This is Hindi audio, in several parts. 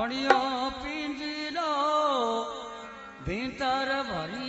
ભણ્યો પિંજરો ભીતર ભરિયા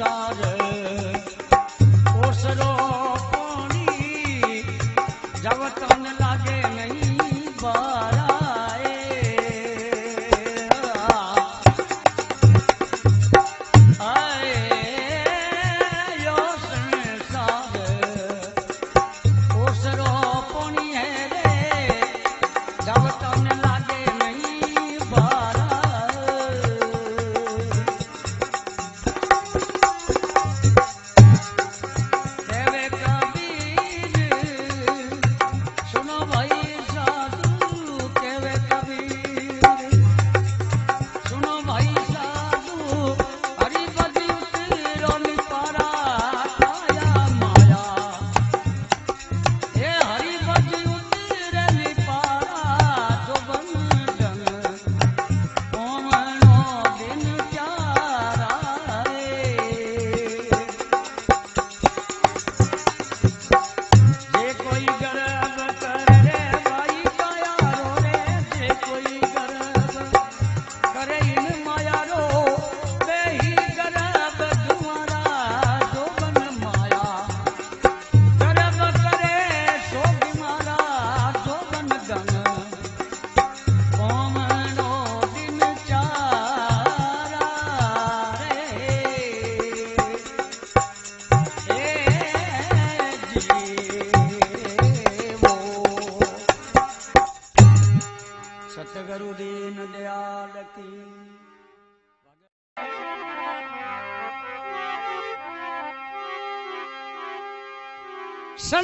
সংসার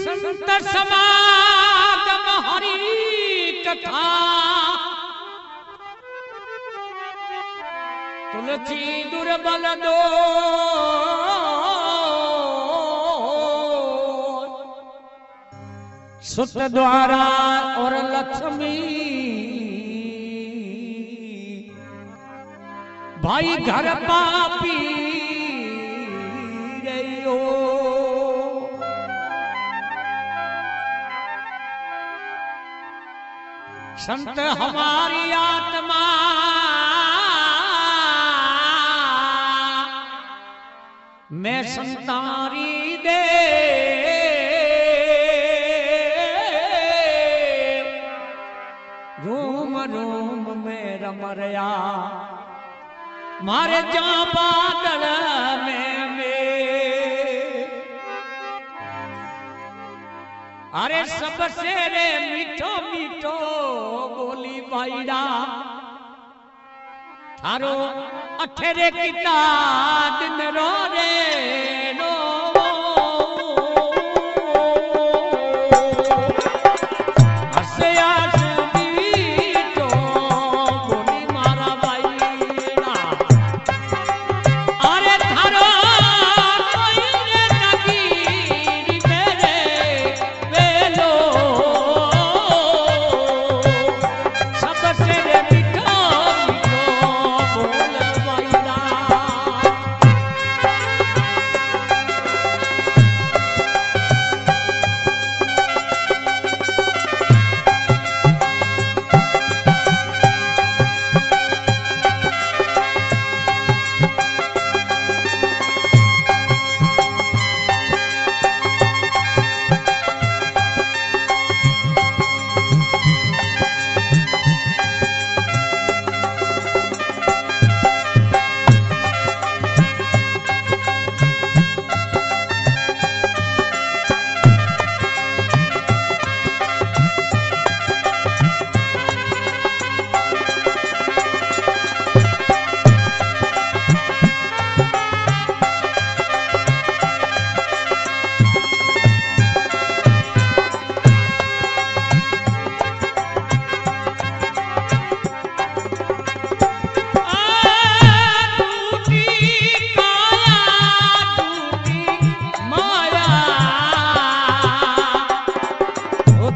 संत समागम हरि कथा तुलसी दुर्बल दो सुत द्वारा और लक्ष्मी भाई घर पापी संत हमारी आत्मा। मैं संतारी दे। रोम रोम में रमरया मारे जा बादल में अरे सबसे रे मीठो मीठो बोली बाईड़ा थारो अठेरे किता दिन रो रे।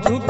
ಮಧುಪ